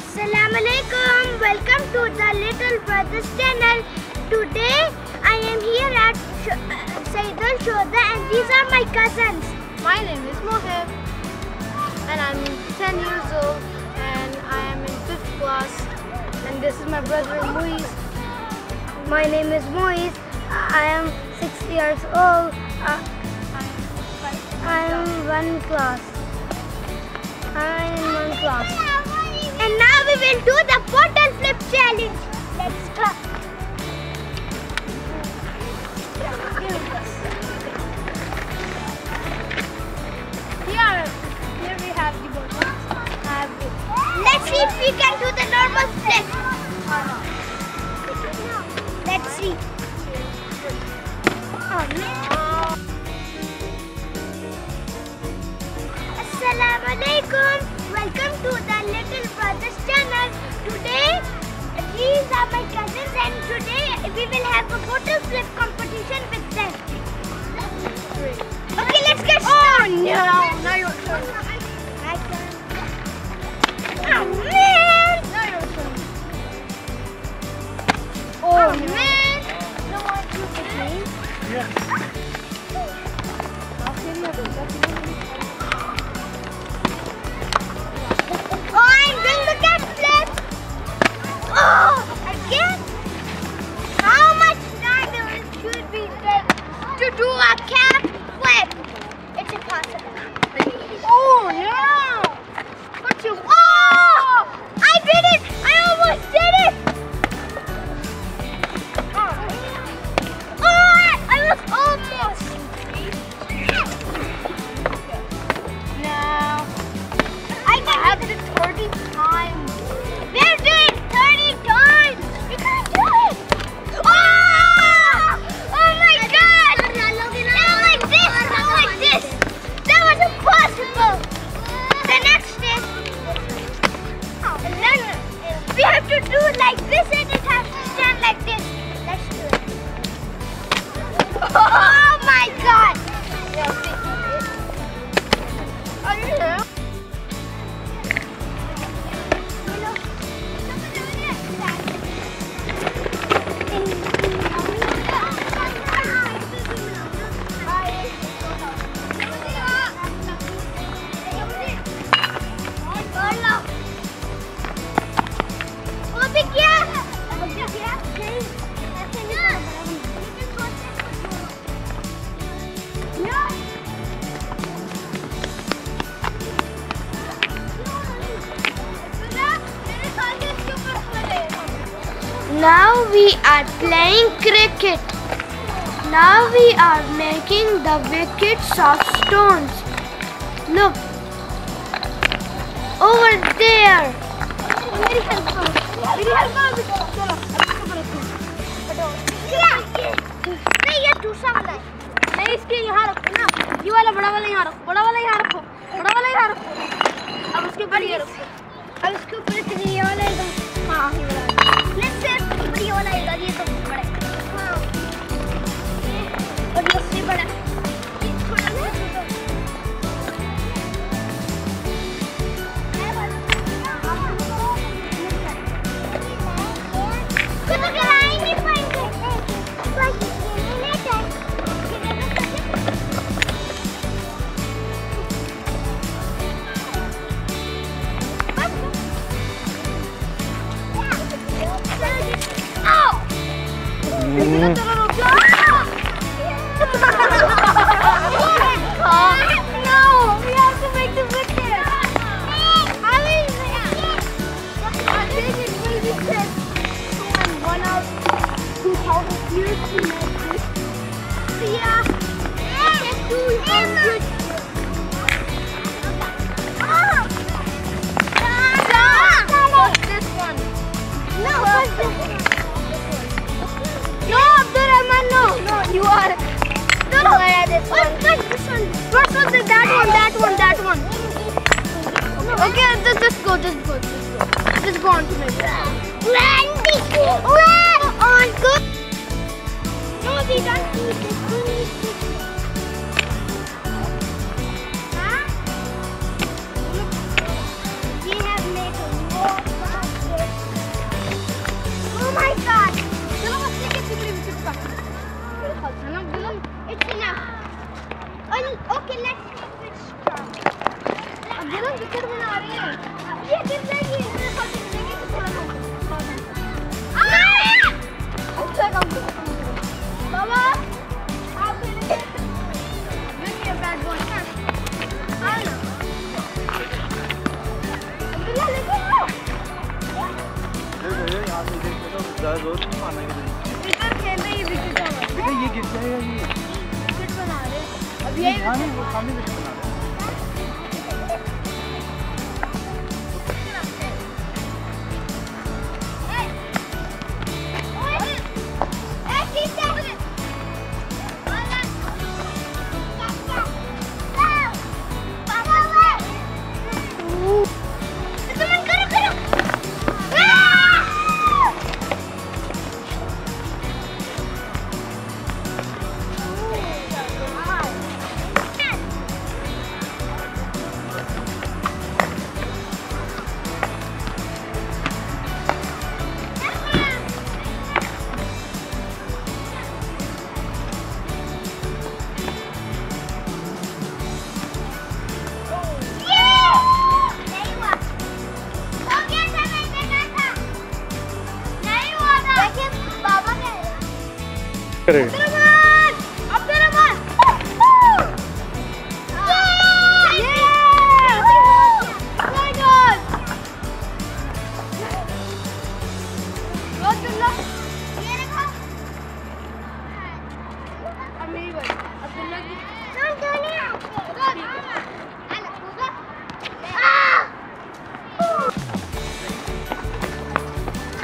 Assalamualaikum. Welcome to the Little Brothers channel. Today I am here at Sh- uh, Saidul Shoda and these are my cousins. My name is Mohib and I'm 10 years old and I am in 5th class and this is my brother Muiz. My name is Moise. I am 6 years old. Uh, I am one class. I am in one class. And now we will do the bottle flip challenge. Let's go. Here, here we have the bottles. Let's see if we can do the normal flip. Let's see. Oh man. Assalamu alaikum. My cousins and today we will have a bottle flip competition with them. Okay, let's get started. Oh no, Now we are playing cricket. Now we are making the wickets of stones. Look. Over there. मेरी help करो मेरी help करो चलो नहीं ये दूसरा वाला है नहीं इसके यहाँ रखो ना ये वाला बड़ा वाला यहाँ रखो बड़ा वाला यहाँ रखो बड़ा वाला यहाँ रखो अब उसके ऊपर ये रखो अब इसके ऊपर इतनी ये वाला Okay, just, just go, just go, just go. Just go on to me. Randy. Where on good? No, we don't do this. ये गिर जाएगा ये बना रहे अब ये वो सामने बना रहे आह!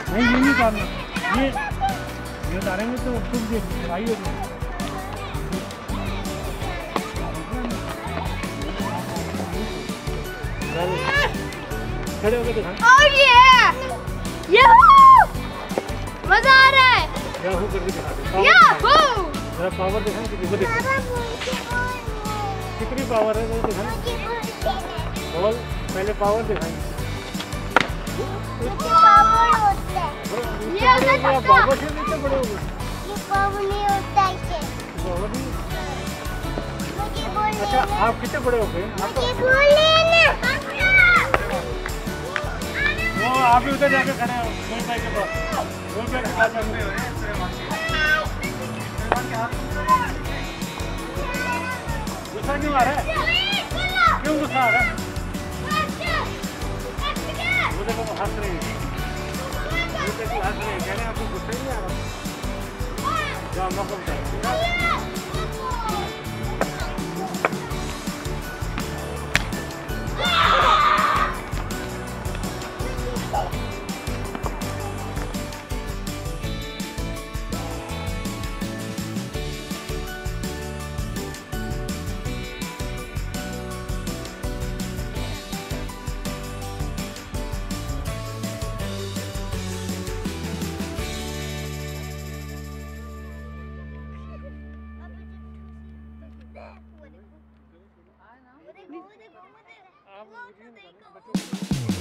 नहीं ये नहीं उतारना ये ये डालेंगे तो खूब फ्राई हो खड़े हो गए तो और ये मज़ा आ रहा है। याहू कर दिखा दे याहू जरा पावर दिखाएँ। कि देखो देखो कितनी पावर है जरा दिखाएँ। बोल पहले पावर दिखाएँगे मुझे होता है। ये होता है धक्का। से तो बड़े हो ये पावर नहीं होता है इसे। पावर नहीं मुझे बोलने अच्छा आप कितने बड़े हो गए मुझे बोलने ना। वो आप भी उधर जाके खड़े हो गोल भाई के पास गोल भाई के पास जाके गुस्सा क्यों आ रहा है क्यों गुस्सा आ रहा है वो देखो वो हंस रही है Ini tadi hasilnya, kayaknya aku. Ya. Jangan mau kembali. Iya. आप वीडियो में बच्चों को